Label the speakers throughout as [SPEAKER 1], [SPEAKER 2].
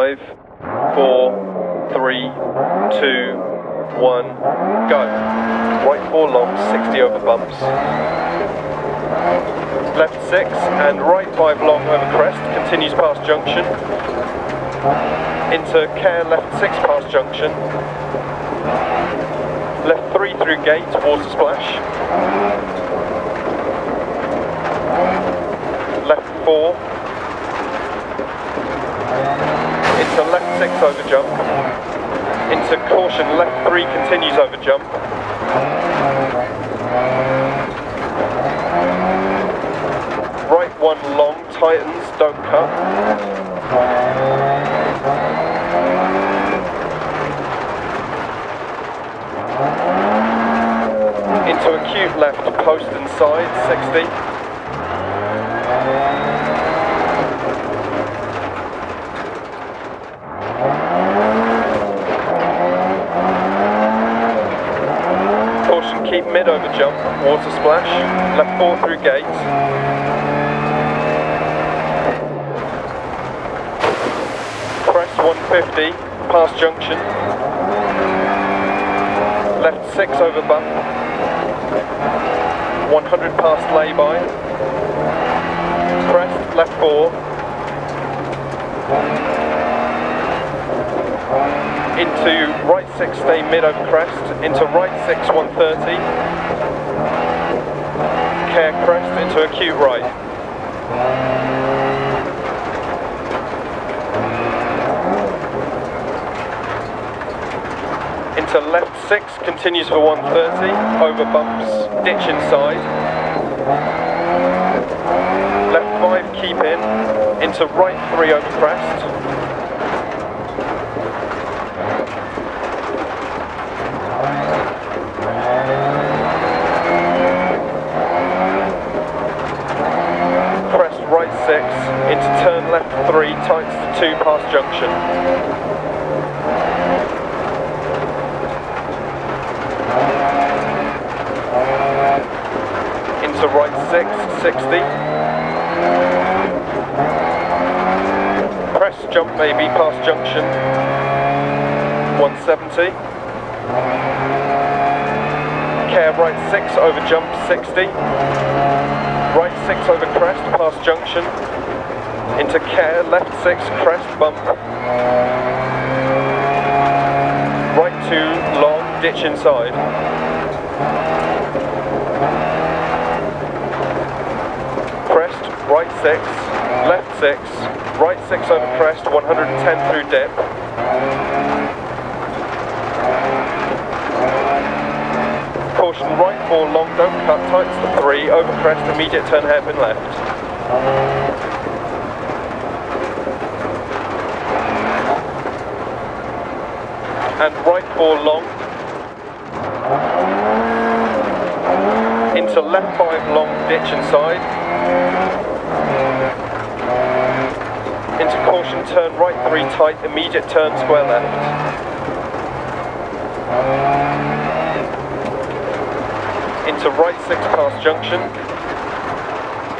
[SPEAKER 1] Five, four, three, two, one, go. Right four long, 60 over bumps. Left six and right five long over crest, continues past junction. Into care left six past junction. Left three through gate, water splash. Left four. Left six over jump. Into caution, left three continues over jump. Right one long, tightens, don't cut. Into acute left, post and side, 60. Caution, keep mid over jump, water splash, left four through gate. Crest 150, past junction. Left six over bump. 100 past lay-by. Crest, left four. Into right six, stay mid over crest. Into right six, 130. Care crest into acute right. Into left six, continues for 130. Over bumps, ditch inside. Left five, keep in. Into right three over crest. Crest right six, into turn left three, tights to two past junction. Into right six, 60. Press jump maybe past junction, 170. Care right six over jump, 60. Right six over crest, past junction. Into care, left six, crest, bump. Right two, long, ditch inside. Crest, right six, left six, right six over crest, 110 through dip. Caution right four long, don't cut, tights to three, over crest, immediate turn hairpin left. And right four long. Into left five long, ditch inside. Into caution, turn right three tight, immediate turn square left. Into right six past junction.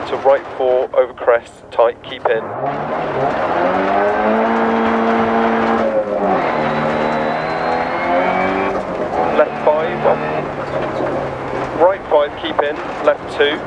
[SPEAKER 1] Into right four over crest, tight, keep in. Left five. Right five, keep in. Left two.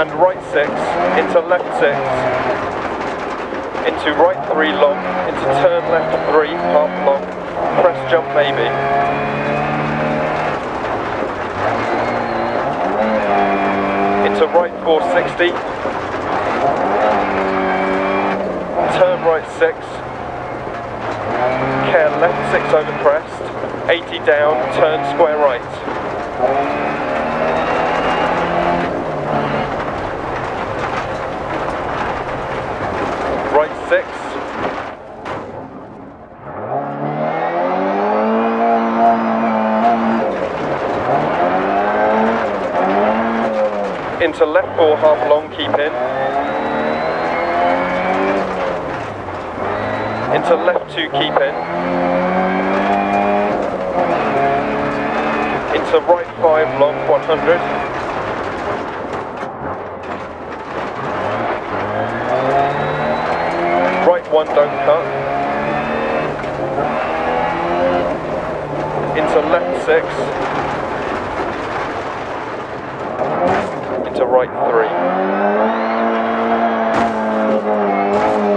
[SPEAKER 1] And right six. Into left six. Into right three long. Into turn left three, half long. Press jump maybe. Into right 460. Turn right six. Care left six over crest. 80 down, turn square right. Into left four, half long, keep in. Into left two, keep in. into right 5, long 100. Right 1, don't cut. Into left 6. Into right 3.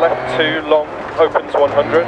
[SPEAKER 1] Left two, long, opens 100.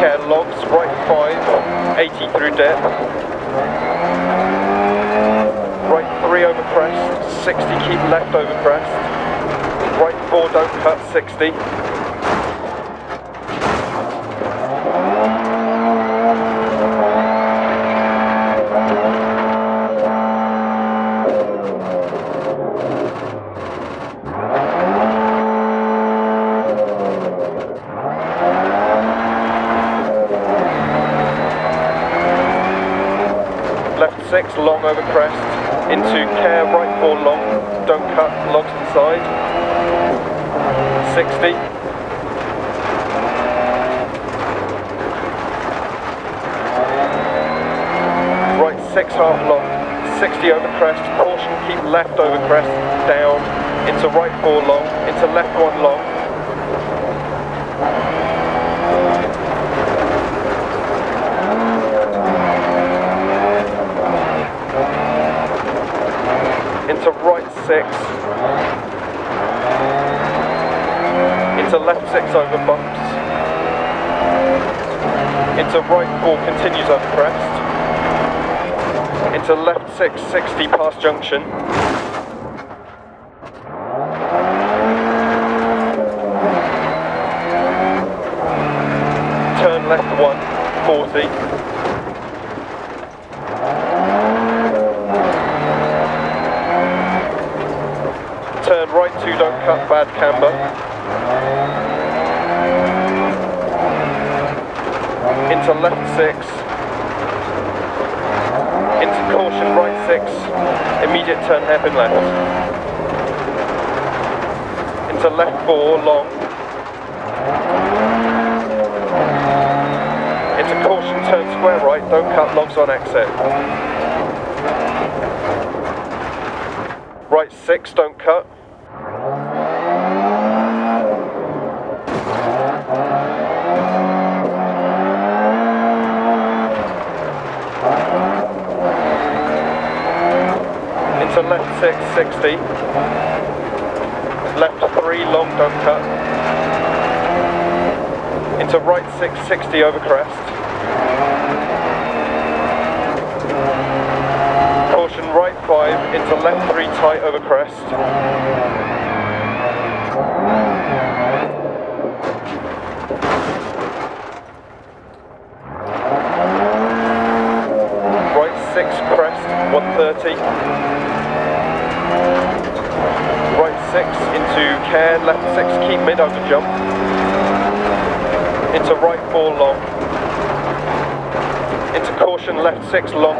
[SPEAKER 1] Care logs, right five, 80 through depth. Right three over crest, 60, keep left over crest. Right four, don't cut, 60. Over crest, into care, right four long, don't cut, logs inside, 60, right six, half long, 60 over crest, caution, keep left over crest, down, into right four long, into left one long, into right six, into left six over bumps, into right four continues over crest, into left six 60 past junction, turn left one 40. Turn right two, don't cut, bad camber. Into left six. Into caution, right six. Immediate turn hairpin left. Into left four, long. Into caution, turn square right, don't cut, logs on exit. Right six, don't cut. Into left six, 60. Left three, long, don't cut. Into right 660 over crest. Caution right five, into left three, tight over crest. Right six, crest, 130. Right six into care, left six, keep mid over jump. Into right four long. Into caution, left six long.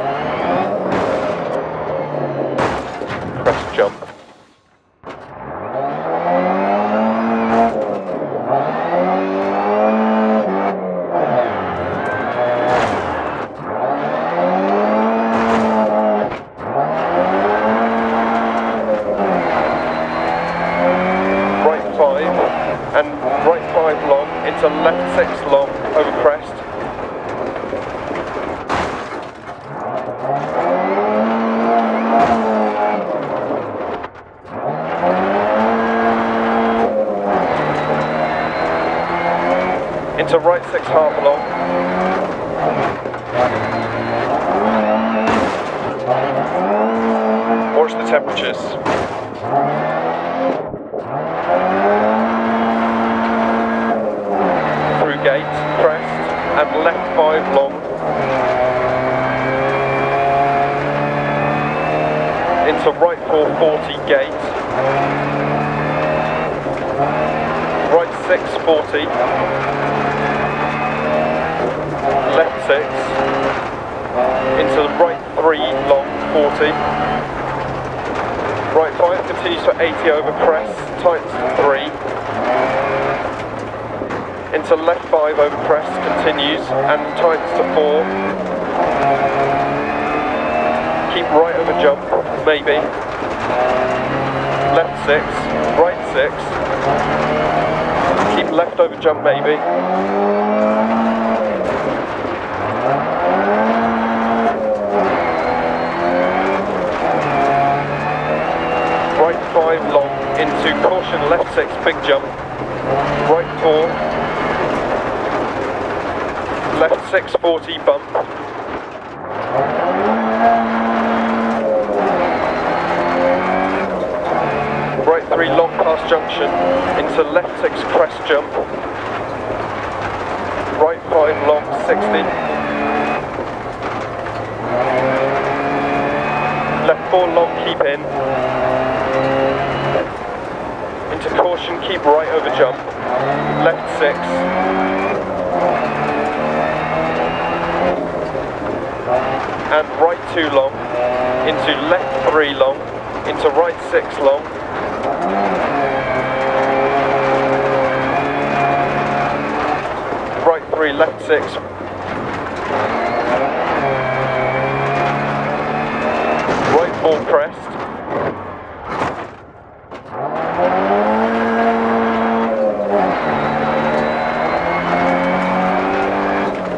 [SPEAKER 1] Press jump. right five and right five long into left six long over crest. Into right six half long. Watch the temperatures. through gate, crest, and left five long. Into right 440 gate. Right 640. left 6, into the right 3, long 40, right 5 continues for 80 over crest, tightens to 3, into left 5 over crest, continues, and tightens to 4, keep right over jump, maybe, left 6, right 6, keep left over jump maybe, right 5 long, into caution left 6, big jump, right 4, left 640 bump, junction, into left 6 crest jump, right 5 long 60, left 4 long keep in, into caution keep right over jump, left 6, and right 2 long, into left 3 long, into right 6 long, 3 left 6, right 4 crest,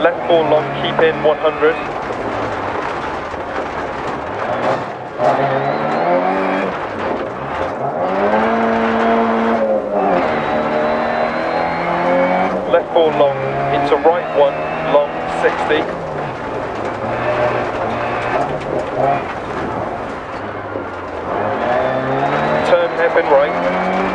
[SPEAKER 1] left 4 long keep in 100, left 4 long, into right 1, long 60. Turn been right.